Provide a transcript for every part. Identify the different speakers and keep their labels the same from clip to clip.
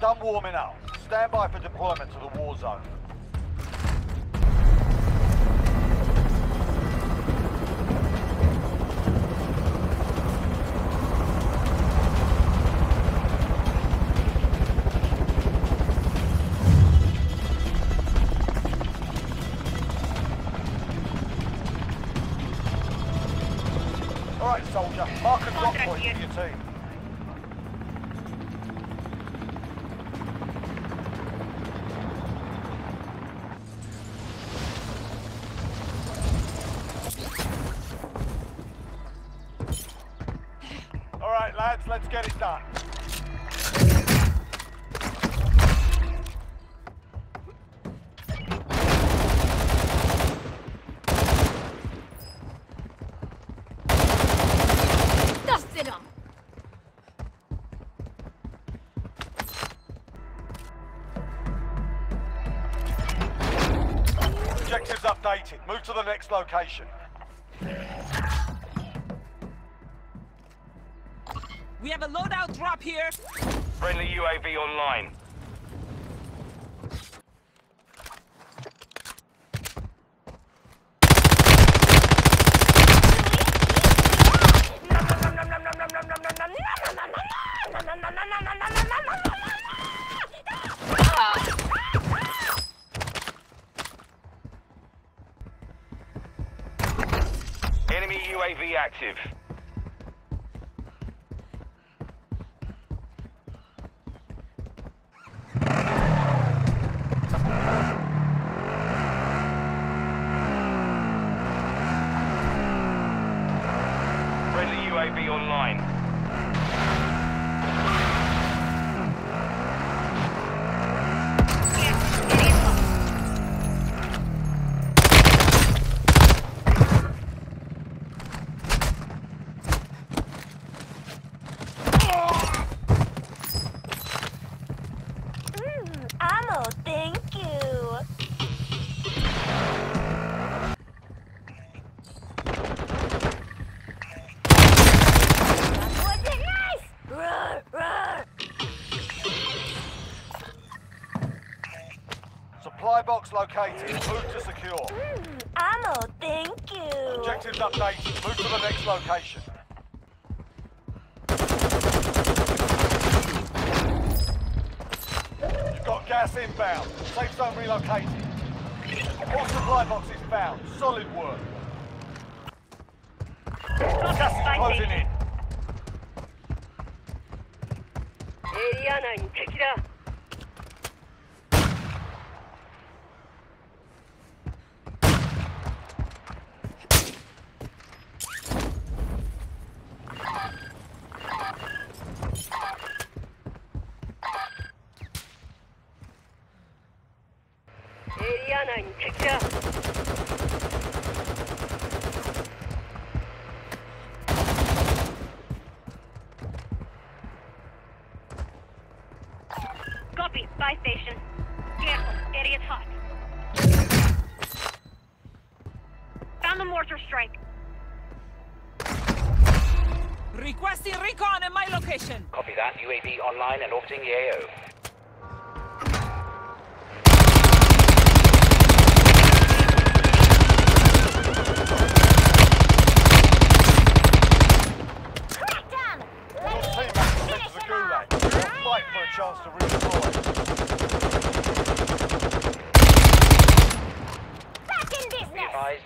Speaker 1: done warming up. Stand by for deployment to the war zone. All right, soldier. Mark a drop point for your team. Get it done.
Speaker 2: Dusted!
Speaker 1: Objectives updated. Move to the next location.
Speaker 3: Have a loadout drop here.
Speaker 4: Friendly UAV online. Enemy UAV active. Friendly UAV online.
Speaker 2: Mm, ammo, thank you. What's it nice? Roar, roar.
Speaker 1: Supply box located. Move to secure.
Speaker 2: Mm, ammo, thank you.
Speaker 1: Objectives updated. Move to the next location. You've got gas inbound. Safe zone relocated. All supply boxes found. Solid work. Gas is closing in.
Speaker 5: エリア内に敵だ Canine, check out.
Speaker 6: Copy, Bye, station. Careful, area's hot. Found the mortar strike.
Speaker 3: Requesting recon at my location.
Speaker 2: Copy that. UAV online and orbiting the AO.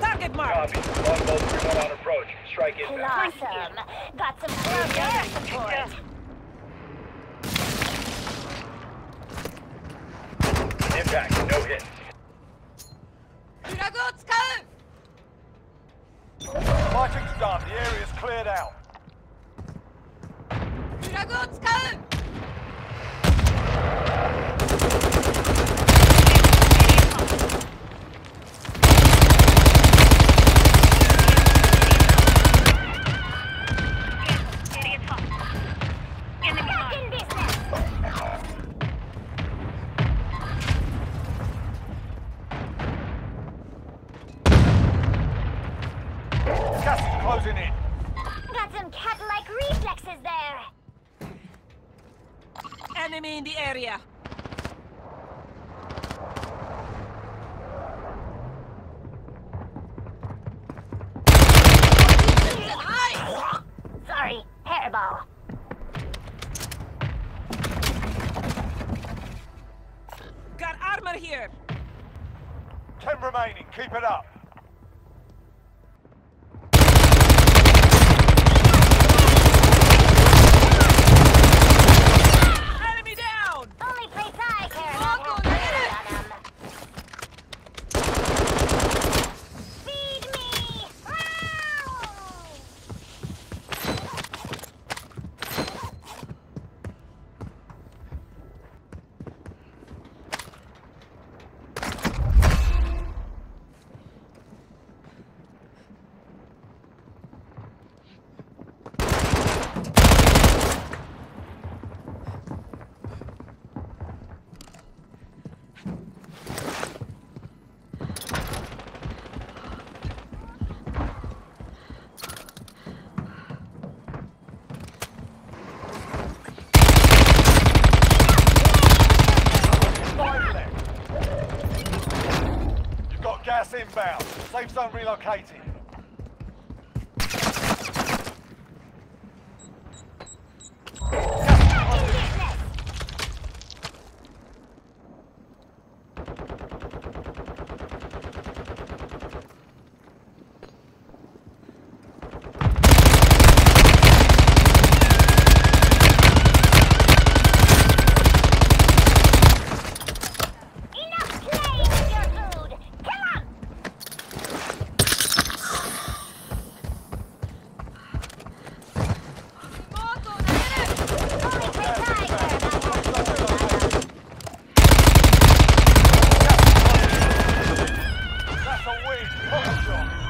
Speaker 3: Target mark.
Speaker 2: Longbow 3-1 on approach. Strike
Speaker 6: Blossom! Got some oh, close air support!
Speaker 2: Impact. No hit.
Speaker 3: Area.
Speaker 6: Sorry, hairball.
Speaker 3: Got armor here.
Speaker 1: Ten remaining. Keep it up. Got. Safe zone relocated. Hold on.